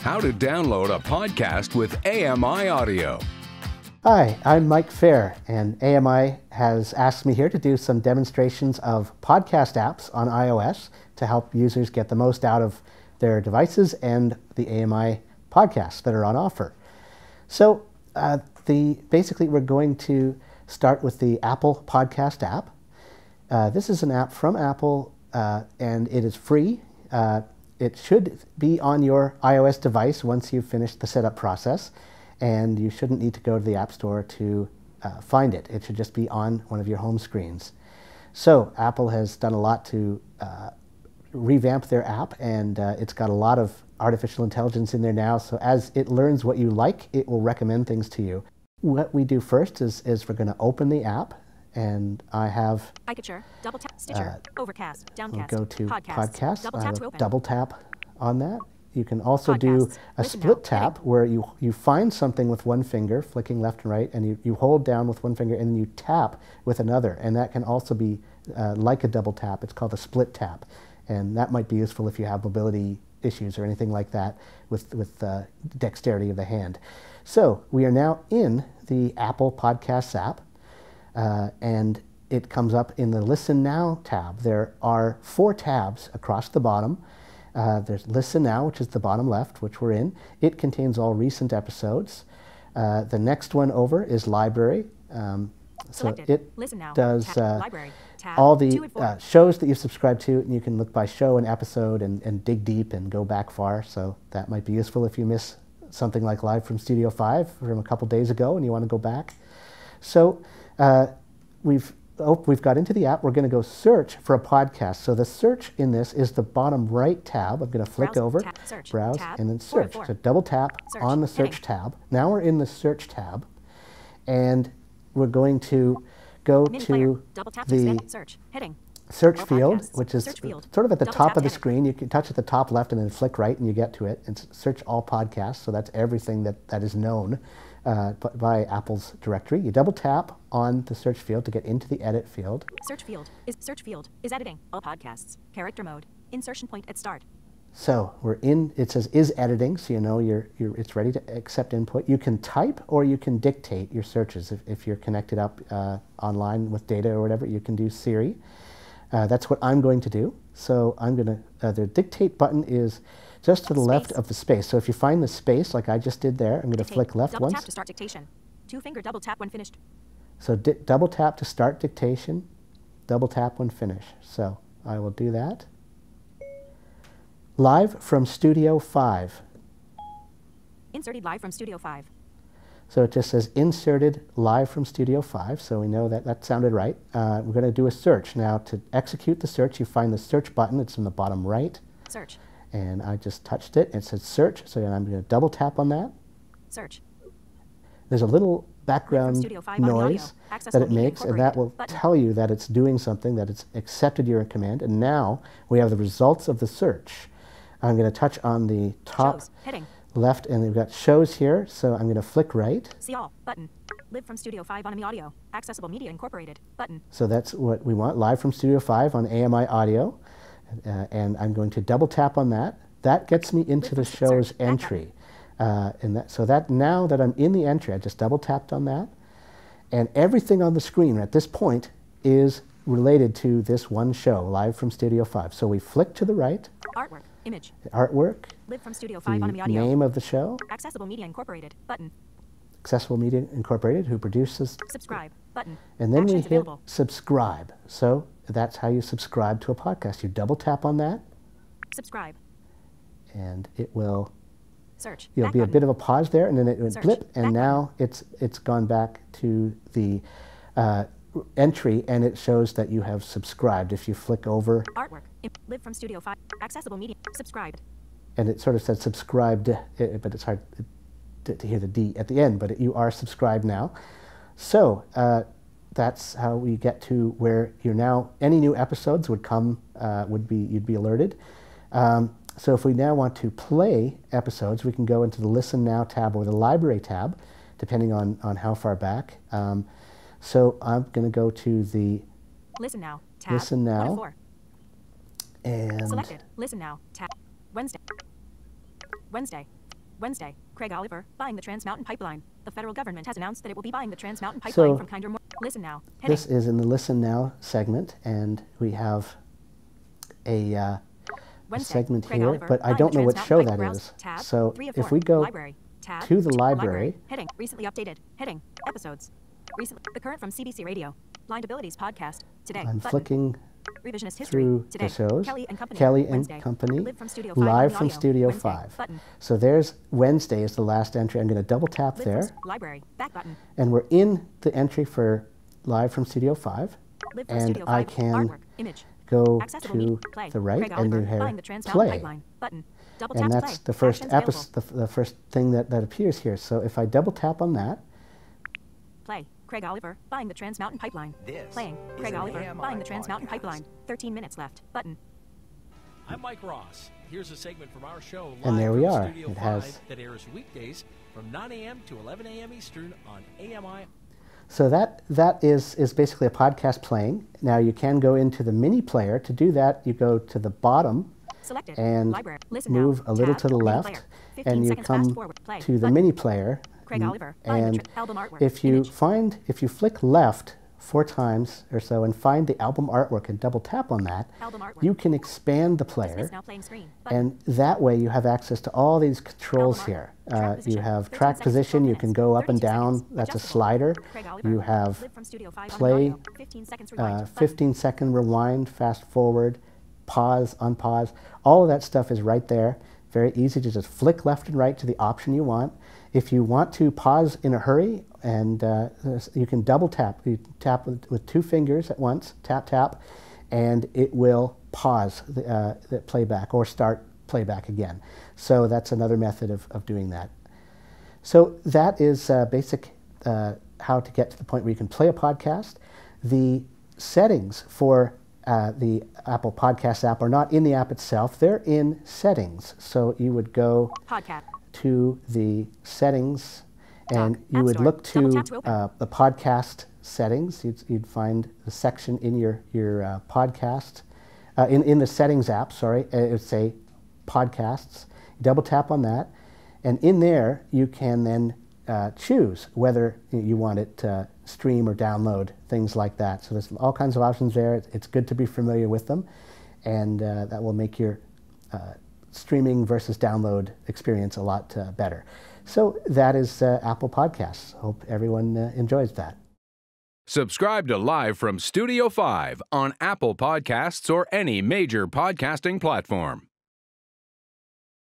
How to download a podcast with AMI Audio. Hi, I'm Mike Feir, and AMI has asked me here to do some demonstrations of podcast apps on iOS to help users get the most out of their devices and the AMI podcasts that are on offer. So, uh, the basically, we're going to start with the Apple Podcast app. Uh, this is an app from Apple, uh, and it is free. It should be on your iOS device once you've finished the setup process, and you shouldn't need to go to the App Store to uh, find it. It should just be on one of your home screens. So Apple has done a lot to uh, revamp their app, and uh, it's got a lot of artificial intelligence in there now. So as it learns what you like, it will recommend things to you. What we do first is, is we're going to open the app and I have iCatcher, double tap, Stitcher, uh, Overcast, we'll Downcast, go to Podcasts, podcast. double I tap to open. double tap on that. You can also do a Listen split now. tap where you, you find something with one finger, flicking left and right, and you, you hold down with one finger and then you tap with another. And that can also be uh, like a double tap. It's called a split tap. And that might be useful if you have mobility issues or anything like that with, with uh, dexterity of the hand. So we are now in the Apple Podcasts app uh, and it comes up in the Listen Now tab. There are four tabs across the bottom. Uh, there's Listen Now, which is the bottom left, which we're in. It contains all recent episodes. Uh, the next one over is Library. Um, so it now. does Tab. uh. Tab. all the uh, shows that you've subscribed to, and you can look by show and episode and, and dig deep and go back far. So that might be useful if you miss something like Live from Studio 5 from a couple days ago and you want to go back. So uh, we've oh, we've got into the app. We're going to go search for a podcast. So the search in this is the bottom right tab. I'm going to flick Browse, over, tab, search, browse, tab, and then search. four. So double tap Search, on the search heading. tab. Now we're in the search tab, and we're going to go to Double tap the. Search. Heading. Search field, which is field. sort of at the Double top of the edit. screen. You can touch at the top left and then flick right, and you get to it. And search all podcasts. So that's everything that, that is known uh, by Apple's directory. You double tap on the search field to get into the edit field. Search field. Is search field. Is editing. All podcasts. Character mode. Insertion point at start. So we're in. It says is editing, so you know you're, you're it's ready to accept input. You can type or you can dictate your searches if, if you're connected up uh, online with data or whatever. You can do Siri. Uh, that's what I'm going to do. So I'm going to. Uh, the dictate button is just to the left of the space. So if you find the space like I just did there, I'm going to flick left once. double once. tap to start dictation. Two finger double tap when finished. So di- double tap to start dictation. Double tap when finished. So I will do that. Live from Studio 5. Inserted live from Studio 5. So it just says inserted live from Studio 5, so we know that that sounded right. Uh, we're going to do a search. Now to execute the search, you find the search button. It's in the bottom right, Search. and I just touched it. It says search, so I'm going to double tap on that. Search. There's a little background Studio 5 audio. noise that it makes, and that will. Button. tell you that it's doing something, that it's accepted your command. And now we have the results of the search. I'm going to touch on the top Shows. Heading. Left, and we've got shows here, so I'm going to flick right. See all. Button. Live from Studio 5 on AMI Audio. Accessible media incorporated. Button. So that's what we want, live from Studio 5 on AMI Audio. Uh, and I'm going to double tap on that. That gets me into the Live show's search, entry. Uh, and that, so that now that I'm in the entry, I just double tapped on that. And everything on the screen at this point is related to this one show, live from Studio 5. So we flick to the right, Artwork. Image. artwork, Live from Studio the 5 on the Audio. name of the show, Accessible media incorporated. Button. Accessible Media Incorporated, who produces Subscribe. Button. And then Actions we hit available. subscribe. So that's how you subscribe to a podcast. You double tap on that, Subscribe. and it will. Search. There'll Back be a bit of a pause there, and then it would Search. blip, and Back now it's it's gone back to the uh, entry, and it shows that you have subscribed. If you flick over, Artwork. Live from Studio 5. Accessible media. Subscribed. and it sort of says subscribed, uh, but it's hard to, to hear the D at the end. But you are subscribed now, so. Uh, that's how we get to where you're now. Any new episodes would come, uh, would be you'd be alerted. Um, so if we now want to play episodes, we can go into the Listen Now tab or the Library tab, depending on on how far back. Um, so I'm going to go to the Listen now. Tab. Listen now. And Selected. Listen now. Tab. Wednesday. Wednesday. Wednesday, Craig Oliver, buying the Trans Mountain Pipeline. The federal government has announced that it will be buying the Trans Mountain Pipeline So- from Kinder Morgan. Listen now. Heading. This is in the Listen Now segment, and we have a, uh, a segment Craig here, Oliver, but I don't know what show that Pipeline. is. Tab, So if we go library, tab, to the library, heading recently updated, heading episodes, recently the current from CBC Radio, Blind Abilities podcast today. I'm button. flicking Revisionist history through today. the shows. Kelly and Company. Kelly and Wednesday. Company, Live from Studio 5 live from. Studio Wednesday. 5. Button. So there's Wednesday is the last entry. I'm going to double tap Live there, library. Back button. and we're in the entry for live from Studio 5. Live from And Studio I can Artwork. Image. go Accessible to. Play. the right Craig and Oliver, you buying have the play. Pipeline. Button. Double And that's play. the first the, the first thing that, that appears here. So if I double tap on that, Play. Craig Oliver, buying the Trans Mountain Pipeline. This Playing. Craig Oliver, AMI buying the Trans Mountain. Pipeline. 13 minutes left. Button. I'm Mike Ross. Here's a segment from our show live And there we are. Studio It has- that airs weekdays from 9 a.m. to 11 a.m. Eastern on AMI. So that that is is basically a podcast playing. Now you can go into the mini player. To do that, you go to the bottom Selected. and Library. Listen move now. a little Tab. to the left, and you come to the Button. mini player. Craig Mm, Oliver, and album artwork. if you Image. find if you flick left four times or so and find the album artwork and double tap on that, you can expand the player. Dismiss now playing screen. Button. And that way you have access to all these controls here. Uh, you have track position, you can go up and down, that's a slider. You have Live from Studio 5 on play, audio. 15 seconds rewind. uh, 15 second rewind, fast forward, pause, unpause. All of that stuff is right there. Very easy to just flick left and right to the option you want. If you want to pause in a hurry, and uh, you can double tap. You tap with, with two fingers at once, tap, tap, and it will pause the, uh, the playback or start playback again. So that's another method of, of doing that. So that is uh, basic uh, how to get to the point where you can play a podcast. The settings for uh, the Apple Podcast app are not in the app itself; they're in settings. So you would go Podcast. to the settings, and Dock, you would Store. look to to uh, the podcast settings. You'd, you'd find the section in your your uh, podcast uh, in in the settings app. Sorry, uh, it would say podcasts. Double tap on that, and in there you can then uh, choose whether you want it to stream or download things like that. So there's all kinds of options there. It's, good to be familiar with them, and uh, that will make your uh, streaming versus download experience a lot uh, better. So that is uh, Apple Podcasts. Hope everyone uh, enjoys that. Subscribe to Live from Studio 5 on Apple Podcasts or any major podcasting platform.